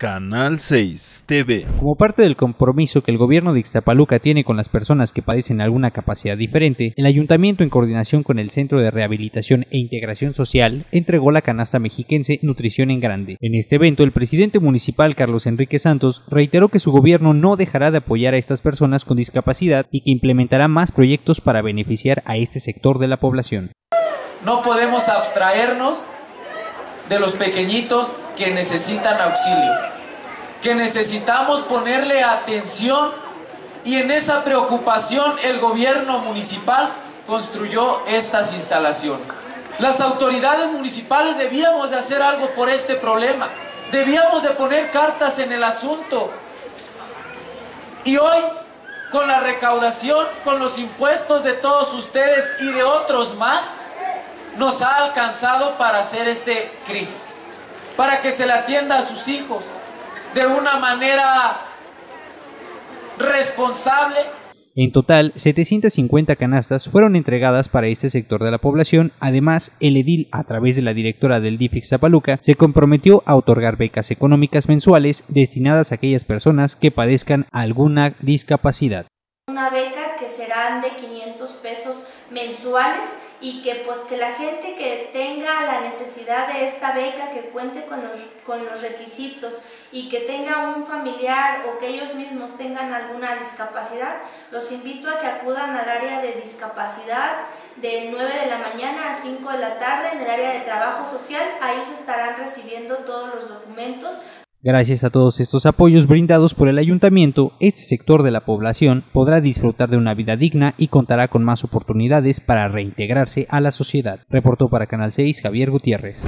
Canal 6 TV. Como parte del compromiso que el gobierno de Ixtapaluca tiene con las personas que padecen alguna capacidad diferente, el ayuntamiento en coordinación con el Centro de Rehabilitación e Integración Social entregó la canasta mexiquense Nutrición en Grande. En este evento, el presidente municipal Carlos Enrique Santos reiteró que su gobierno no dejará de apoyar a estas personas con discapacidad y que implementará más proyectos para beneficiar a este sector de la población. No podemos abstraernos de los pequeñitos que necesitan auxilio, que necesitamos ponerle atención y en esa preocupación el gobierno municipal construyó estas instalaciones. Las autoridades municipales debíamos de hacer algo por este problema, debíamos de poner cartas en el asunto. Y hoy, con la recaudación, con los impuestos de todos ustedes y de otros más, nos ha alcanzado para hacer este CRIS, para que se le atienda a sus hijos de una manera responsable. En total, 750 canastas fueron entregadas para este sector de la población. Además, el edil, a través de la directora del DIFIX Zapaluca, se comprometió a otorgar becas económicas mensuales destinadas a aquellas personas que padezcan alguna discapacidad. Serán de 500 pesos mensuales y que pues que la gente que tenga la necesidad de esta beca, que cuente con los, con los requisitos y que tenga un familiar o que ellos mismos tengan alguna discapacidad, los invito a que acudan al área de discapacidad de 9 de la mañana a 5 de la tarde en el área de trabajo social, ahí se estarán recibiendo todos los documentos Gracias a todos estos apoyos brindados por el ayuntamiento, este sector de la población podrá disfrutar de una vida digna y contará con más oportunidades para reintegrarse a la sociedad. Reportó para Canal 6 Javier Gutiérrez.